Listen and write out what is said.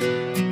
Música